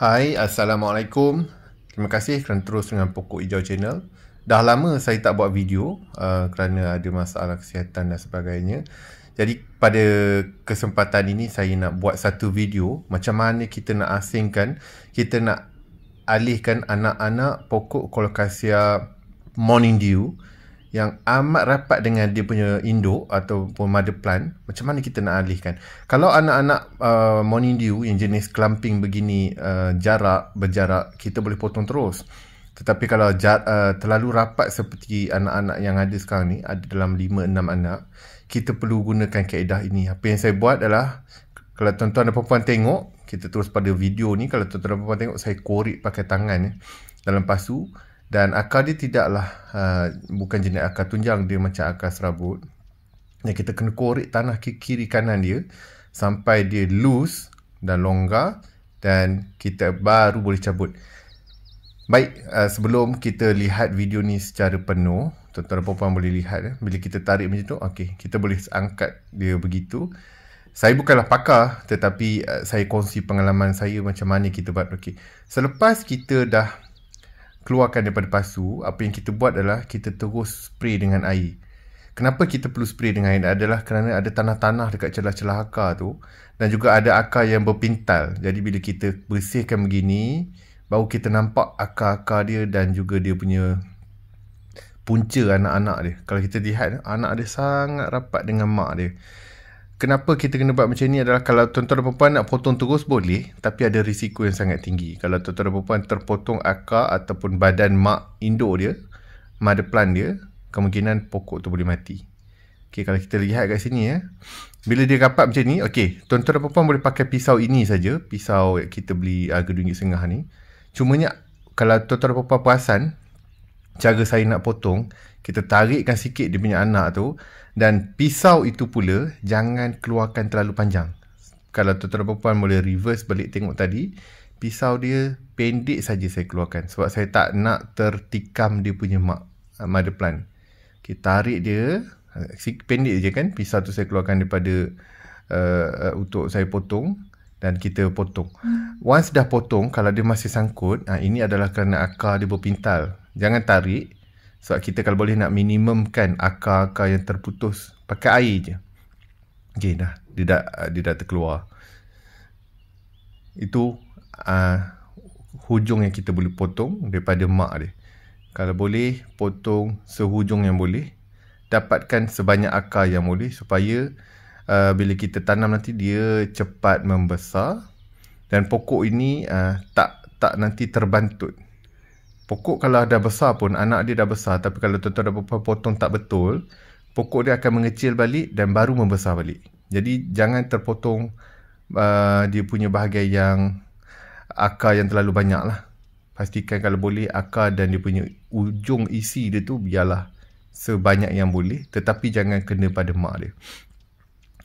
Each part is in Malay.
Hai, Assalamualaikum. Terima kasih kerana terus dengan Pokok Hijau Channel. Dah lama saya tak buat video uh, kerana ada masalah kesihatan dan sebagainya. Jadi pada kesempatan ini saya nak buat satu video macam mana kita nak asingkan, kita nak alihkan anak-anak pokok colocasia morning dew yang amat rapat dengan dia punya induk ataupun mother plant macam mana kita nak alihkan? Kalau anak-anak uh, morning dew yang jenis clumping begini uh, jarak berjarak kita boleh potong terus. Tetapi kalau jar, uh, terlalu rapat seperti anak-anak yang ada sekarang ni ada dalam 5 6 anak kita perlu gunakan kaedah ini. Apa yang saya buat adalah kalau tuan-tuan dan puan tengok kita terus pada video ni kalau tuan-tuan dan puan tengok saya korek pakai tangan ni dalam pasu dan akar dia tidaklah uh, bukan jenis akar tunjang dia macam akar serabut. Yang kita kena korek tanah kiri kanan dia sampai dia loose dan longgar dan kita baru boleh cabut. Baik uh, sebelum kita lihat video ni secara penuh tuan-tuan dan puan boleh lihat eh, bila kita tarik macam tu okey kita boleh angkat dia begitu. Saya bukanlah pakar tetapi uh, saya kongsi pengalaman saya macam mana kita buat. Okey selepas kita dah keluarkan daripada pasu, apa yang kita buat adalah kita terus spray dengan air. Kenapa kita perlu spray dengan air adalah kerana ada tanah-tanah dekat celah-celah akar tu dan juga ada akar yang berpintal. Jadi bila kita bersihkan begini, baru kita nampak akar-akar dia dan juga dia punya punca anak-anak dia. Kalau kita lihat, anak dia sangat rapat dengan mak dia kenapa kita kena buat macam ni adalah kalau tuan-tuan dan perempuan nak potong terus boleh tapi ada risiko yang sangat tinggi kalau tuan-tuan dan perempuan terpotong akar ataupun badan mak induk dia mother plant dia kemungkinan pokok tu boleh mati Okay, kalau kita lihat kat sini ya. Bila dia rapat macam ni, okey, tuan-tuan dan perempuan boleh pakai pisau ini saja, pisau yang kita beli harga RM2.5 ni. Cumanya kalau tuan-tuan dan perempuan perasan cara saya nak potong, kita tarikkan sikit dia punya anak tu dan pisau itu pula jangan keluarkan terlalu panjang. Kalau tuan-tuan perempuan boleh reverse balik tengok tadi, pisau dia pendek saja saya keluarkan. Sebab saya tak nak tertikam dia punya mak, mother plant. Okay, tarik dia, pendek je kan, pisau tu saya keluarkan daripada uh, uh, untuk saya potong dan kita potong. Hmm. Once dah potong, kalau dia masih sangkut, uh, ini adalah kerana akar dia berpintal. Jangan tarik, sebab kita kalau boleh nak minimumkan akar-akar yang terputus pakai air je. Okay dah. Dia dah, dia dah terkeluar. Itu uh, hujung yang kita boleh potong daripada mak dia. Kalau boleh potong sehujung yang boleh. Dapatkan sebanyak akar yang boleh supaya uh, bila kita tanam nanti dia cepat membesar. Dan pokok ini uh, tak tak nanti terbantut. Pokok kalau dah besar pun, anak dia dah besar. Tapi kalau tuan-tuan dah potong tak betul, pokok dia akan mengecil balik dan baru membesar balik. Jadi jangan terpotong uh, dia punya bahagian yang akar yang terlalu banyak lah. Pastikan kalau boleh akar dan dia punya ujung isi dia tu biarlah sebanyak yang boleh. Tetapi jangan kena pada mak dia.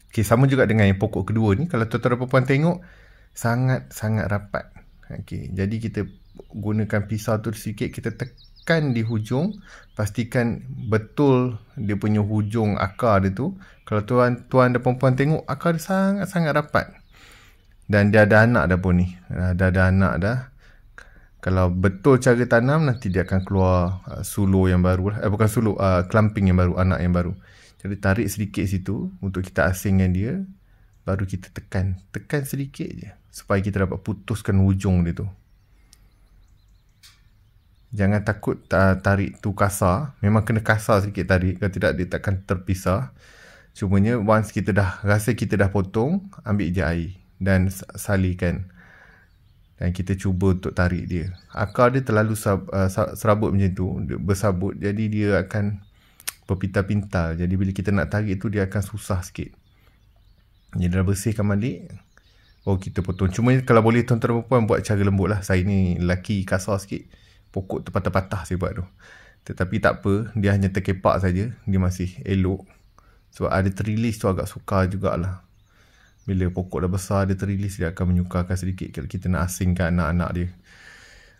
Okay, sama juga dengan yang pokok kedua ni. Kalau tuan-tuan dan perempuan tengok, sangat-sangat rapat. Okay, jadi kita gunakan pisau tu sikit kita tekan di hujung pastikan betul dia punya hujung akar dia tu kalau tuan tuan dan perempuan tengok akar dia sangat sangat rapat dan dia ada anak dah pun ni dah ada anak dah kalau betul cara tanam nanti dia akan keluar uh, suluh yang baru lah. Eh bukan suluh, uh, clumping yang baru, anak yang baru. Jadi tarik sedikit situ untuk kita asingkan dia. Baru kita tekan. Tekan sedikit je. Supaya kita dapat putuskan hujung dia tu. Jangan takut tarik tu kasar. Memang kena kasar sikit tarik. Kalau tidak, dia takkan terpisah. Cumanya, once kita dah rasa kita dah potong, ambil je air. Dan salikan. Dan kita cuba untuk tarik dia. Akar dia terlalu sab, uh, serabut macam tu. Bersabut. Jadi, dia akan berpintal-pintal. Jadi, bila kita nak tarik tu, dia akan susah sikit. Jadi, dah bersihkan balik. Oh, kita potong. Cuma kalau boleh tuan-tuan perempuan buat cara lembut lah. Saya ni lelaki kasar sikit pokok tu patah-patah buat tu. Tetapi tak apa, dia hanya terkepak saja, dia masih elok. Sebab ada terilis tu agak sukar jugalah. Bila pokok dah besar, dia terilis, dia akan menyukarkan sedikit kalau kita nak asingkan anak-anak dia.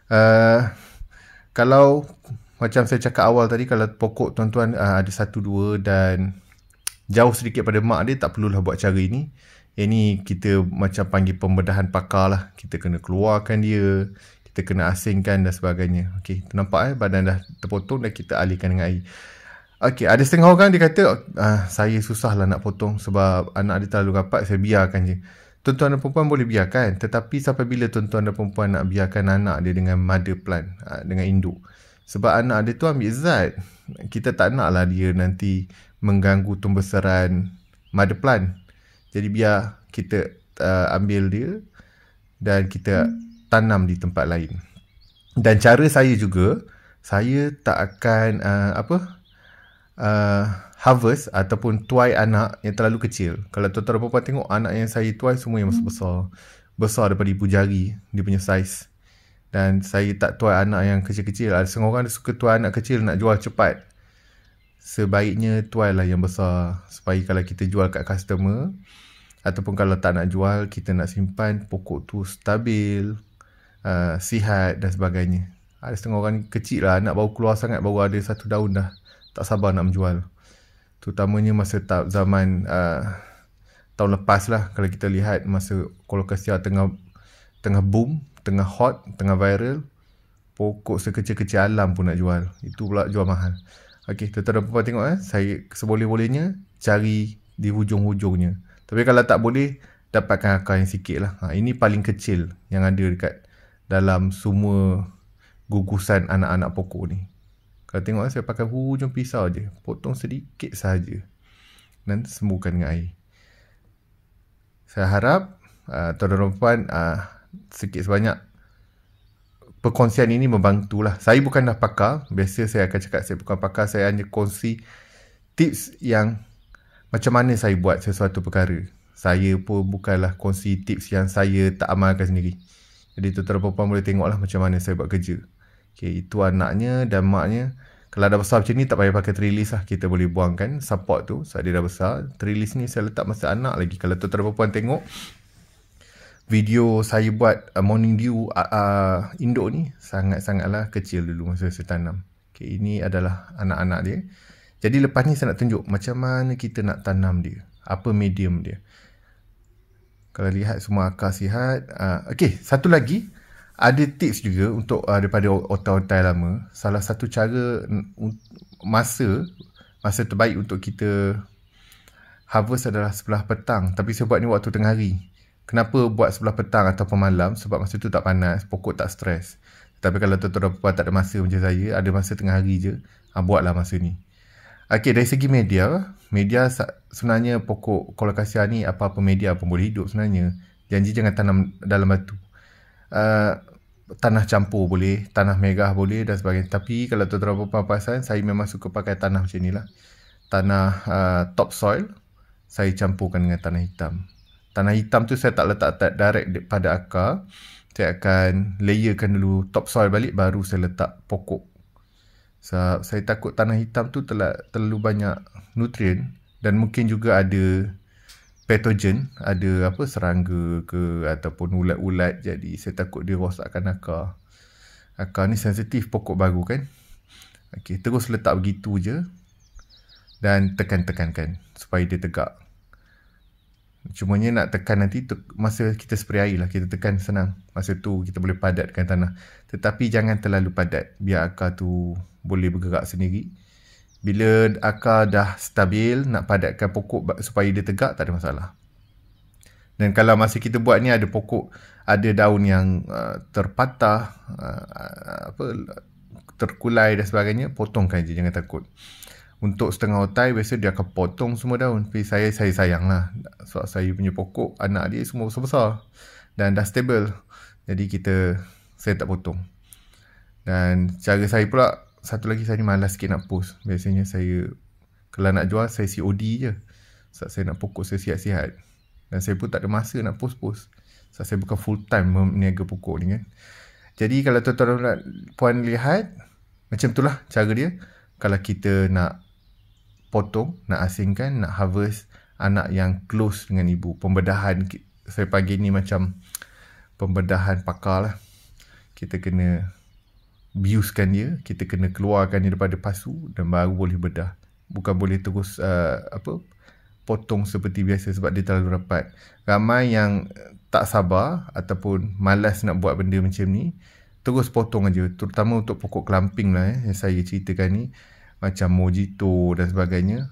Uh, kalau macam saya cakap awal tadi, kalau pokok tuan-tuan uh, ada satu dua dan jauh sedikit pada mak dia, tak perlulah buat cara ini. Yang ni kita macam panggil pembedahan pakar lah. Kita kena keluarkan dia, kita kena asingkan dan sebagainya. Okey, nampak eh badan dah terpotong dan kita alihkan dengan air. Okey, ada setengah orang dia kata, ah, saya susah lah nak potong sebab anak dia terlalu rapat, saya biarkan je. Tuan-tuan dan perempuan boleh biarkan. Tetapi sampai bila tuan-tuan dan perempuan nak biarkan anak dia dengan mother plant, ah, dengan induk. Sebab anak dia tu ambil zat. Kita tak nak lah dia nanti mengganggu tumbesaran mother plant. Jadi biar kita uh, ambil dia dan kita tanam di tempat lain. Dan cara saya juga, saya tak akan uh, apa uh, harvest ataupun tuai anak yang terlalu kecil. Kalau tuan-tuan perempuan tengok anak yang saya tuai semua yang masih besar. Besar daripada ibu jari dia punya saiz. Dan saya tak tuai anak yang kecil-kecil. Ada setengah orang suka tuai anak kecil nak jual cepat. Sebaiknya tuai lah yang besar. Supaya kalau kita jual kat customer. Ataupun kalau tak nak jual, kita nak simpan pokok tu stabil. Uh, sihat dan sebagainya. Ada setengah orang kecil lah. Anak baru keluar sangat. Baru ada satu daun dah. Tak sabar nak menjual. Terutamanya masa tak zaman uh, tahun lepas lah. Kalau kita lihat masa kolokasia tengah tengah boom tengah hot, tengah viral, pokok sekecil-kecil alam pun nak jual. Itu pula jual mahal. Okey, tuan-tuan dan puan tengok eh, saya seboleh-bolehnya cari di hujung-hujungnya. Tapi kalau tak boleh, dapatkan akar yang sikit lah. Ha, ini paling kecil yang ada dekat dalam semua gugusan anak-anak pokok ni. Kalau tengok eh, saya pakai hujung pisau je. Potong sedikit saja Dan sembuhkan dengan air. Saya harap uh, tuan-tuan dan puan uh, sikit sebanyak perkongsian ini membantulah. Saya bukanlah pakar. Biasa saya akan cakap saya bukan pakar. Saya hanya kongsi tips yang macam mana saya buat sesuatu perkara. Saya pun bukanlah kongsi tips yang saya tak amalkan sendiri. Jadi tuan-tuan perempuan boleh tengoklah macam mana saya buat kerja. Okay, itu anaknya dan maknya. Kalau dah besar macam ni tak payah pakai trellis lah. Kita boleh buangkan support tu saat dia dah besar. Trellis ni saya letak masa anak lagi. Kalau tuan-tuan perempuan tengok video saya buat uh, morning dew uh, uh, induk ni sangat-sangatlah kecil dulu masa saya tanam. Okay, ini adalah anak-anak dia. Jadi lepas ni saya nak tunjuk macam mana kita nak tanam dia. Apa medium dia. Kalau lihat semua akar sihat. Uh, okay, satu lagi. Ada tips juga untuk uh, daripada otai-otai lama. Salah satu cara masa masa terbaik untuk kita harvest adalah sebelah petang. Tapi saya buat ni waktu tengah hari. Kenapa buat sebelah petang atau malam? Sebab masa tu tak panas, pokok tak stres. Tapi kalau tuan-tuan puan tak ada masa macam saya, ada masa tengah hari je, ha, buatlah masa ni. Okey, dari segi media, media sebenarnya pokok kolokasia ni apa-apa media pun boleh hidup sebenarnya. Janji jangan tanam dalam batu. Uh, tanah campur boleh, tanah megah boleh dan sebagainya. Tapi kalau tuan-tuan puan perasan, saya memang suka pakai tanah macam ni lah. Tanah uh, topsoil, saya campurkan dengan tanah hitam tanah hitam tu saya tak letak direct pada akar. Saya akan layerkan dulu topsoil balik baru saya letak pokok. So, saya takut tanah hitam tu telah, terlalu banyak nutrien dan mungkin juga ada patogen, ada apa serangga ke ataupun ulat-ulat jadi saya takut dia rosakkan akar. Akar ni sensitif pokok baru kan. Okey, terus letak begitu je dan tekan-tekankan supaya dia tegak. Cumanya nak tekan nanti tu, masa kita spray air lah. Kita tekan senang. Masa tu kita boleh padatkan tanah. Tetapi jangan terlalu padat. Biar akar tu boleh bergerak sendiri. Bila akar dah stabil, nak padatkan pokok supaya dia tegak, tak ada masalah. Dan kalau masa kita buat ni ada pokok, ada daun yang uh, terpatah, uh, apa terkulai dan sebagainya, potongkan je, jangan takut untuk setengah otai biasa dia akan potong semua daun. Tapi saya saya sayang lah. Sebab saya punya pokok anak dia semua besar-besar. Dan dah stable. Jadi kita saya tak potong. Dan cara saya pula satu lagi saya ni malas sikit nak post. Biasanya saya kalau nak jual saya COD je. Sebab saya nak pokok saya sihat-sihat. Dan saya pun tak ada masa nak post-post. Sebab saya bukan full time meniaga pokok ni kan. Jadi kalau tuan-tuan puan lihat macam itulah cara dia. Kalau kita nak potong, nak asingkan, nak harvest anak yang close dengan ibu. Pembedahan saya pagi ni macam pembedahan pakar lah. Kita kena biuskan dia, kita kena keluarkan dia daripada pasu dan baru boleh bedah. Bukan boleh terus uh, apa potong seperti biasa sebab dia terlalu rapat. Ramai yang tak sabar ataupun malas nak buat benda macam ni, terus potong aja. Terutama untuk pokok kelamping lah eh, yang saya ceritakan ni. Macam mojito dan sebagainya.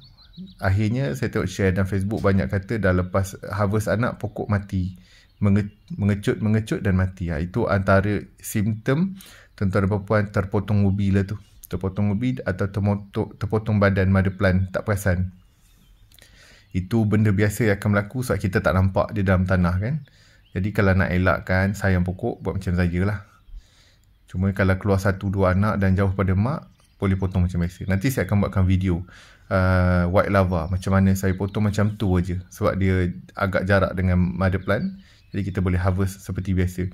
Akhirnya saya tengok share dalam Facebook banyak kata dah lepas harvest anak pokok mati. Menge- mengecut, mengecut dan mati. Ha, itu antara simptom tuan-tuan dan puan terpotong ubi lah tu. Terpotong ubi atau terpotong, terpotong badan mother plant tak perasan itu benda biasa yang akan berlaku sebab kita tak nampak dia dalam tanah kan. Jadi kalau nak elakkan sayang pokok buat macam saya lah. Cuma kalau keluar satu dua anak dan jauh pada mak boleh potong macam biasa. Nanti saya akan buatkan video uh, white lava macam mana saya potong macam tu aja sebab dia agak jarak dengan mother plant. Jadi kita boleh harvest seperti biasa.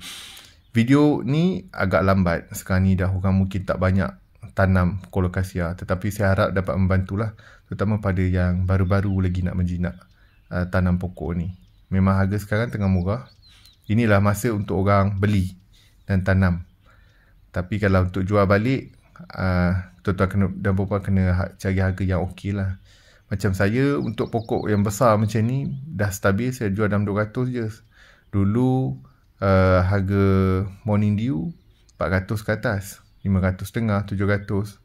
Video ni agak lambat. Sekarang ni dah orang mungkin tak banyak tanam kolokasia tetapi saya harap dapat membantulah terutama pada yang baru-baru lagi nak menjinak uh, tanam pokok ni. Memang harga sekarang tengah murah. Inilah masa untuk orang beli dan tanam. Tapi kalau untuk jual balik, uh, tuan-tuan kena, dan puan kena ha-, cari harga yang okey lah. Macam saya, untuk pokok yang besar macam ni, dah stabil saya jual dalam 200 je. Dulu, uh, harga Morning Dew, 400 ke atas. 500 setengah, 700.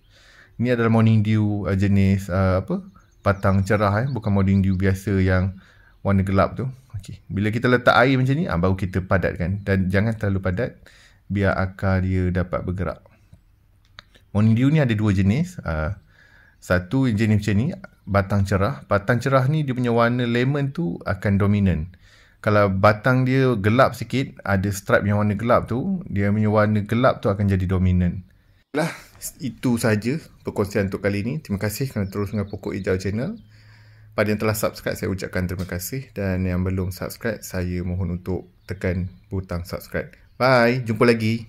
Ni adalah morning dew uh, jenis uh, apa? Patang cerah eh, bukan morning dew biasa yang warna gelap tu. Okey. Bila kita letak air macam ni, ah, baru kita padatkan dan jangan terlalu padat biar akar dia dapat bergerak. Morning ni ada dua jenis. Uh, satu jenis macam ni, batang cerah. Batang cerah ni dia punya warna lemon tu akan dominan. Kalau batang dia gelap sikit, ada stripe yang warna gelap tu, dia punya warna gelap tu akan jadi dominan. Lah, itu saja perkongsian untuk kali ini. Terima kasih kerana terus dengan Pokok Hijau Channel. Pada yang telah subscribe, saya ucapkan terima kasih. Dan yang belum subscribe, saya mohon untuk tekan butang subscribe. Bye, jumpa lagi.